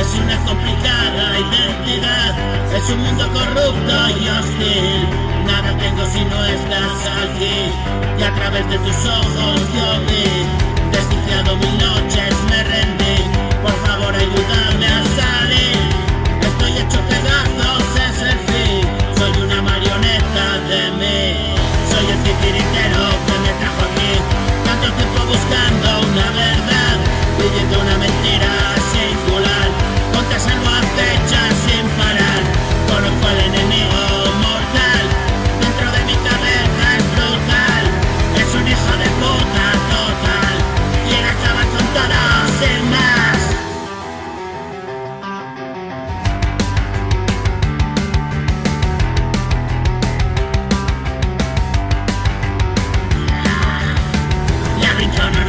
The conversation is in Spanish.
Es una complicada identidad, es un mundo corrupto y hostil. Nada tengo si no estás aquí, y a través de tus ojos yo vi. turning